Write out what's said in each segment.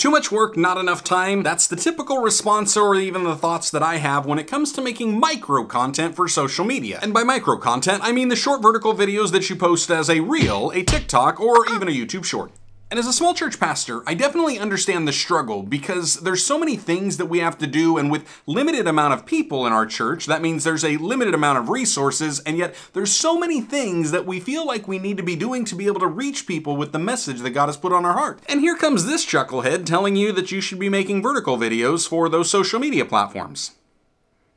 Too much work, not enough time. That's the typical response or even the thoughts that I have when it comes to making micro content for social media. And by micro content, I mean the short vertical videos that you post as a reel, a TikTok, or even a YouTube short. And as a small church pastor, I definitely understand the struggle because there's so many things that we have to do and with limited amount of people in our church, that means there's a limited amount of resources and yet there's so many things that we feel like we need to be doing to be able to reach people with the message that God has put on our heart. And here comes this chucklehead telling you that you should be making vertical videos for those social media platforms.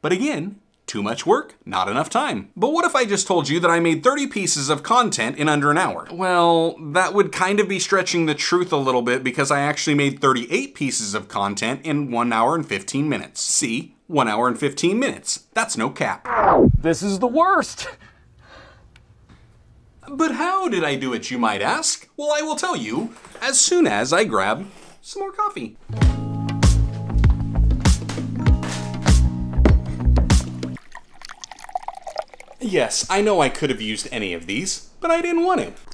But again, too much work, not enough time. But what if I just told you that I made 30 pieces of content in under an hour? Well, that would kind of be stretching the truth a little bit because I actually made 38 pieces of content in 1 hour and 15 minutes. See? 1 hour and 15 minutes. That's no cap. This is the worst. But how did I do it, you might ask? Well, I will tell you as soon as I grab some more coffee. Yes, I know I could have used any of these, but I didn't want to.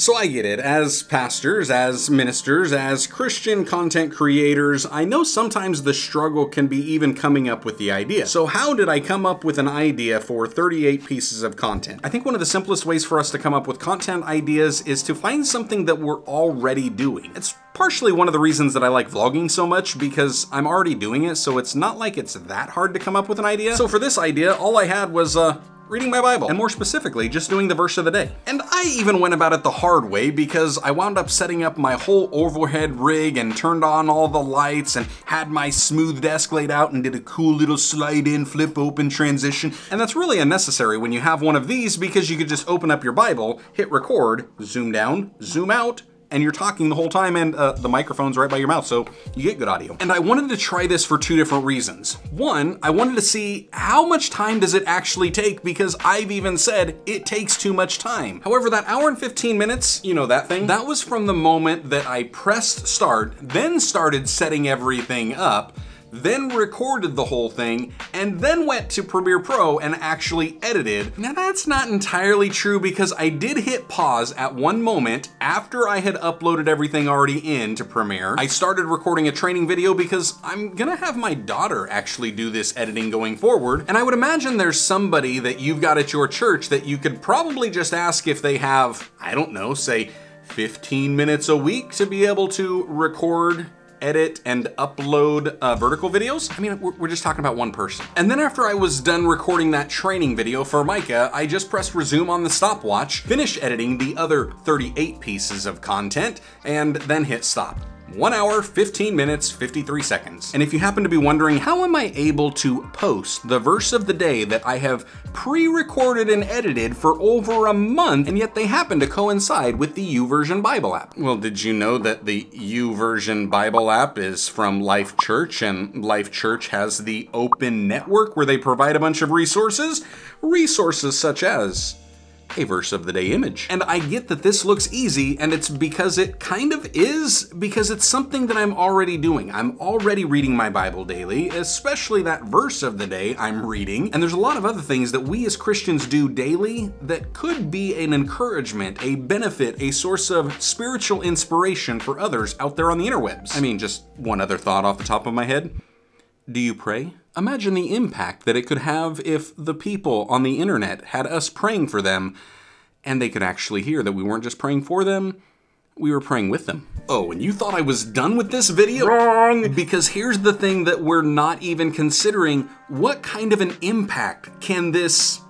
So I get it. As pastors, as ministers, as Christian content creators, I know sometimes the struggle can be even coming up with the idea. So how did I come up with an idea for 38 pieces of content? I think one of the simplest ways for us to come up with content ideas is to find something that we're already doing. It's partially one of the reasons that I like vlogging so much because I'm already doing it, so it's not like it's that hard to come up with an idea. So for this idea, all I had was, uh, reading my Bible, and more specifically, just doing the verse of the day. And I even went about it the hard way because I wound up setting up my whole overhead rig and turned on all the lights and had my smooth desk laid out and did a cool little slide in, flip open transition. And that's really unnecessary when you have one of these because you could just open up your Bible, hit record, zoom down, zoom out, and you're talking the whole time and uh, the microphone's right by your mouth, so you get good audio. And I wanted to try this for two different reasons. One, I wanted to see how much time does it actually take because I've even said it takes too much time. However, that hour and 15 minutes, you know that thing, that was from the moment that I pressed start, then started setting everything up, then recorded the whole thing, and then went to Premiere Pro and actually edited. Now that's not entirely true because I did hit pause at one moment after I had uploaded everything already in to Premiere. I started recording a training video because I'm gonna have my daughter actually do this editing going forward, and I would imagine there's somebody that you've got at your church that you could probably just ask if they have, I don't know, say 15 minutes a week to be able to record edit and upload uh, vertical videos. I mean, we're, we're, just talking about one person. And then after I was done recording that training video for Micah, I just pressed resume on the stopwatch, finished editing the other 38 pieces of content, and then hit stop. 1 hour, 15 minutes, 53 seconds. And if you happen to be wondering, how am I able to post the verse of the day that I have pre-recorded and edited for over a month, and yet they happen to coincide with the YouVersion Bible app? Well, did you know that the YouVersion Bible app is from Life Church, and Life Church has the open network where they provide a bunch of resources? Resources such as a verse of the day image. And I get that this looks easy and it's because it kind of is, because it's something that I'm already doing. I'm already reading my Bible daily, especially that verse of the day I'm reading. And there's a lot of other things that we as Christians do daily that could be an encouragement, a benefit, a source of spiritual inspiration for others out there on the interwebs. I mean, just one other thought off the top of my head. Do you pray? Imagine the impact that it could have if the people on the internet had us praying for them and they could actually hear that we weren't just praying for them, we were praying with them. Oh, and you thought I was done with this video? Wrong! Because here's the thing that we're not even considering. What kind of an impact can this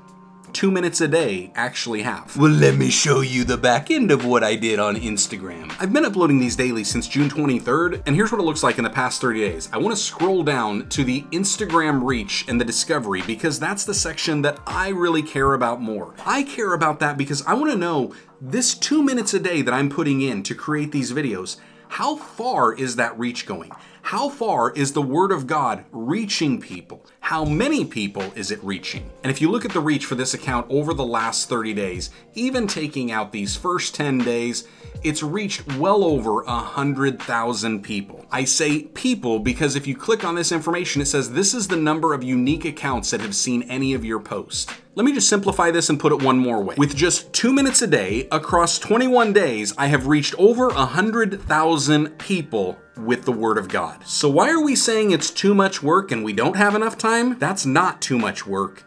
two minutes a day actually have? Well, let me show you the back end of what I did on Instagram. I've been uploading these daily since June 23rd, and here's what it looks like in the past 30 days. I wanna scroll down to the Instagram reach and the discovery because that's the section that I really care about more. I care about that because I wanna know this two minutes a day that I'm putting in to create these videos, how far is that reach going? How far is the Word of God reaching people? how many people is it reaching? And if you look at the reach for this account over the last 30 days, even taking out these first 10 days, it's reached well over a hundred thousand people. I say people because if you click on this information, it says this is the number of unique accounts that have seen any of your posts. Let me just simplify this and put it one more way. With just two minutes a day, across 21 days, I have reached over a hundred thousand people with the Word of God. So why are we saying it's too much work and we don't have enough time? That's not too much work.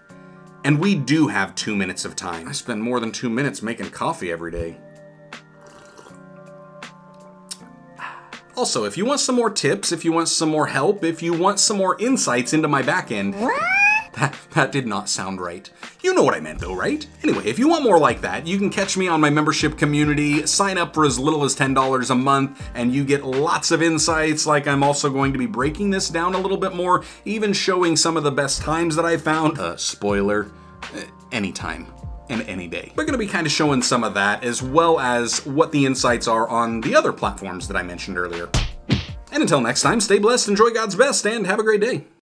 And we do have two minutes of time. I spend more than two minutes making coffee every day. Also, if you want some more tips, if you want some more help, if you want some more insights into my backend, that, that did not sound right. You know what I meant though, right? Anyway, if you want more like that, you can catch me on my membership community, sign up for as little as $10 a month, and you get lots of insights, like I'm also going to be breaking this down a little bit more, even showing some of the best times that I found. Uh, spoiler, uh, anytime and any day. We're going to be kind of showing some of that as well as what the insights are on the other platforms that I mentioned earlier. And until next time, stay blessed, enjoy God's best, and have a great day.